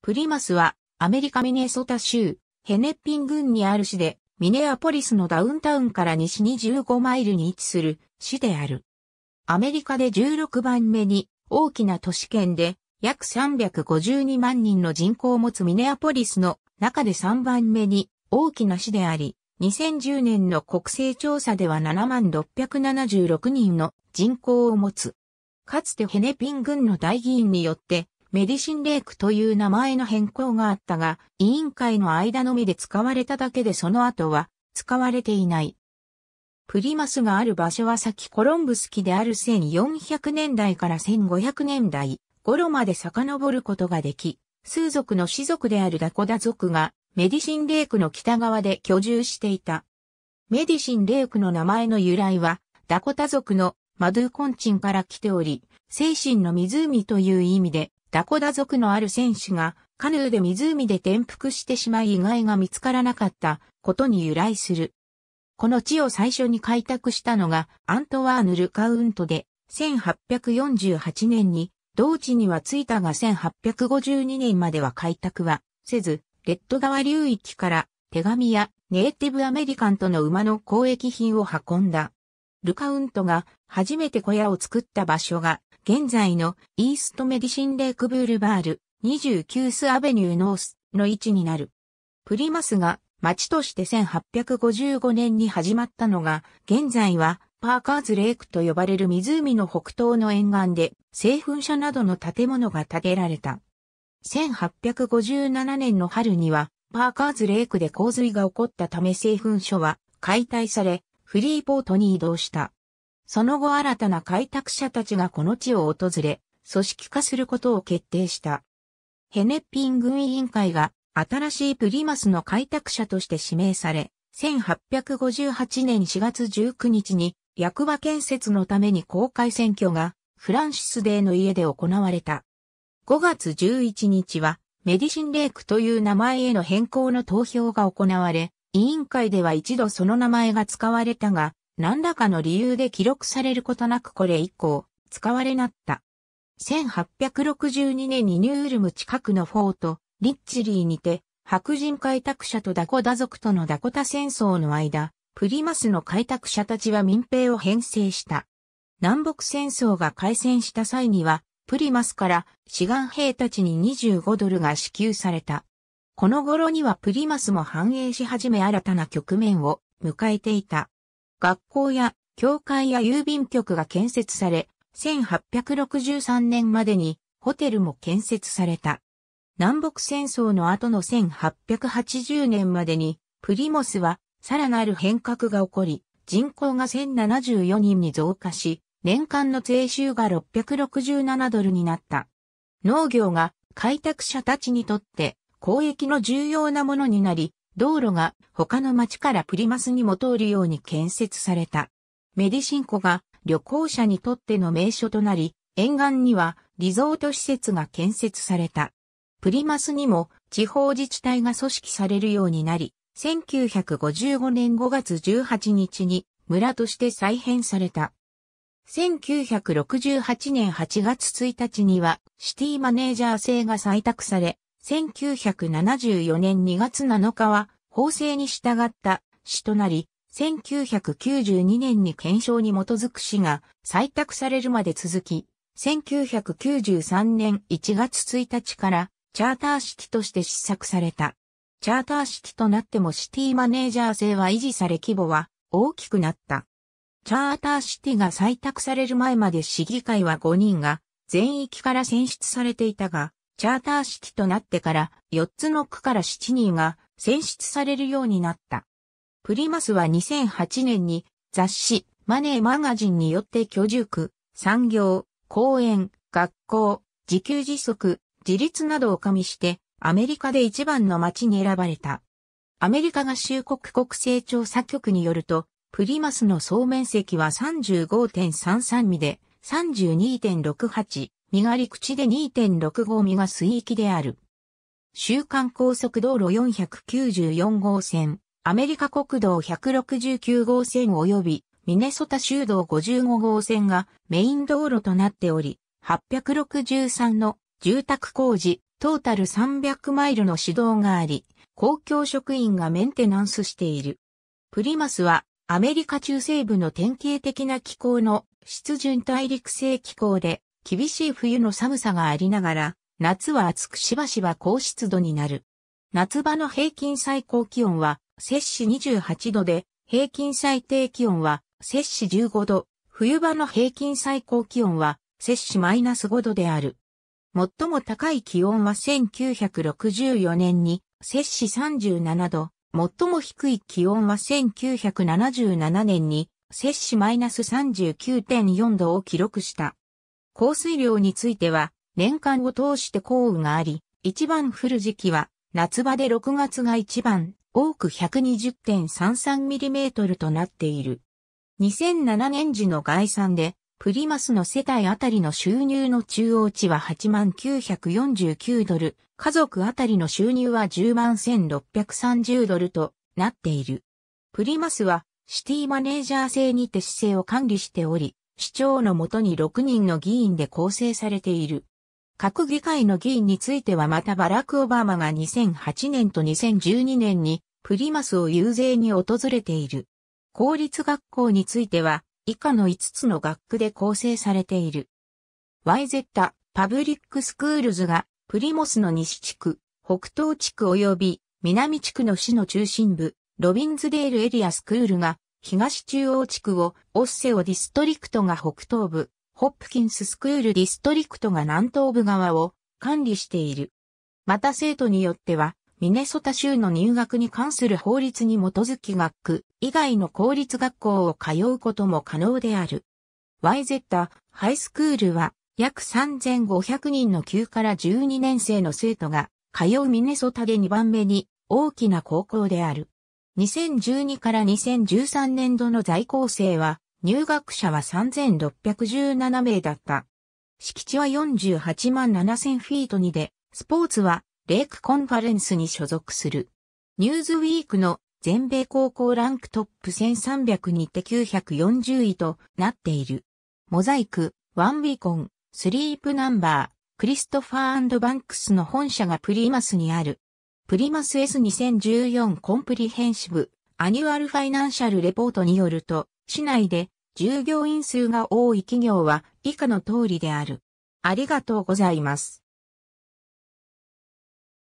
プリマスはアメリカミネソタ州ヘネッピン郡にある市でミネアポリスのダウンタウンから西に15マイルに位置する市である。アメリカで16番目に大きな都市圏で約352万人の人口を持つミネアポリスの中で3番目に大きな市であり、2010年の国勢調査では7万676人の人口を持つ。かつてヘネピン郡の大議員によってメディシンレイクという名前の変更があったが、委員会の間のみで使われただけでその後は使われていない。プリマスがある場所は先コロンブス期である1400年代から1500年代頃まで遡ることができ、数族の氏族であるダコダ族がメディシンレイクの北側で居住していた。メディシンレイクの名前の由来は、ダコタ族のマドゥコンチンから来ており、精神の湖という意味で、ダコダ族のある選手がカヌーで湖で転覆してしまい意外が見つからなかったことに由来する。この地を最初に開拓したのがアントワーヌ・ルカウントで、1848年に同地には着いたが1852年までは開拓はせず、レッド川流域から手紙やネイティブアメリカンとの馬の交易品を運んだ。ルカウントが初めて小屋を作った場所が現在のイーストメディシンレイクブールバール29スアベニューノースの位置になる。プリマスが町として1855年に始まったのが現在はパーカーズレイクと呼ばれる湖の北東の沿岸で製粉車などの建物が建てられた。1857年の春には、パーカーズレイクで洪水が起こったため製粉所は解体され、フリーポートに移動した。その後新たな開拓者たちがこの地を訪れ、組織化することを決定した。ヘネッピン軍委員会が新しいプリマスの開拓者として指名され、1858年4月19日に役場建設のために公開選挙がフランシスデーの家で行われた。5月11日はメディシンレイクという名前への変更の投票が行われ、委員会では一度その名前が使われたが、何らかの理由で記録されることなくこれ以降、使われなった。1862年にニューウルム近くのフォート、リッチリーにて、白人開拓者とダコダ族とのダコタ戦争の間、プリマスの開拓者たちは民兵を編成した。南北戦争が開戦した際には、プリマスから志願兵たちに25ドルが支給された。この頃にはプリマスも繁栄し始め新たな局面を迎えていた。学校や教会や郵便局が建設され、1863年までにホテルも建設された。南北戦争の後の1880年までにプリモスはさらなる変革が起こり、人口が1074人に増加し、年間の税収が667ドルになった。農業が開拓者たちにとって交易の重要なものになり、道路が他の町からプリマスにも通るように建設された。メディシン湖が旅行者にとっての名所となり、沿岸にはリゾート施設が建設された。プリマスにも地方自治体が組織されるようになり、1955年5月18日に村として再編された。1968年8月1日にはシティマネージャー制が採択され、1974年2月7日は法制に従った市となり、1992年に検証に基づく市が採択されるまで続き、1993年1月1日からチャーター式として施策された。チャーター式となってもシティマネージャー制は維持され規模は大きくなった。チャーターシティが採択される前まで市議会は5人が全域から選出されていたが、チャーターシティとなってから4つの区から7人が選出されるようになった。プリマスは2008年に雑誌マネーマガジンによって居住区、産業、公園、学校、自給自足、自立などを加味してアメリカで一番の街に選ばれた。アメリカ合衆国国勢調査局によると、プリマスの総面積は35.33ミで32.68、身が陸地で2.65ミが水域である。週間高速道路494号線、アメリカ国道169号線及びミネソタ州道55号線がメイン道路となっており、863の住宅工事、トータル300マイルの指導があり、公共職員がメンテナンスしている。プリマスはアメリカ中西部の典型的な気候の湿潤大陸性気候で厳しい冬の寒さがありながら、夏は暑くしばしば高湿度になる。夏場の平均最高気温は摂氏28度で、平均最低気温は摂氏15度、冬場の平均最高気温は摂氏マイナス5度である。最も高い気温は1964年に摂氏37度、最も低い気温は1977年に摂氏マイナス39.4度を記録した。降水量については年間を通して降雨があり、一番降る時期は夏場で6月が一番多く 120.33mm となっている。2007年時の概算で、プリマスの世帯あたりの収入の中央値は8万949ドル、家族あたりの収入は10万1630ドルとなっている。プリマスはシティマネージャー制にて市政を管理しており、市長のもとに6人の議員で構成されている。各議会の議員についてはまたバラク・オバマが2008年と2012年にプリマスを遊説に訪れている。公立学校については、以下の5つの学区で構成されている。YZ パブリックスクールズがプリマスの西地区、北東地区及び南地区の市の中心部、ロビンズデール Area School が東中央地区をオッセオ District が北東部、ホプキンス School District が南東部側を管理している。また生徒によってはミネソタ州の入学に関する法律に基づき学区以外の公立学校を通うことも可能である。YZ ハイスクールは約3500人の9から12年生の生徒が通うミネソタで2番目に大きな高校である。2012から2013年度の在校生は入学者は3617名だった。敷地は48万7000フィートにで、スポーツはレイクコンファレンスに所属する。ニューズウィークの全米高校ランクトップ1300にて940位となっている。モザイク、ワンウィコン、スリープナンバー、クリストファーバンクスの本社がプリマスにある。プリマス S2014 コンプリヘンシブアニュアルファイナンシャルレポートによると、市内で従業員数が多い企業は以下の通りである。ありがとうございます。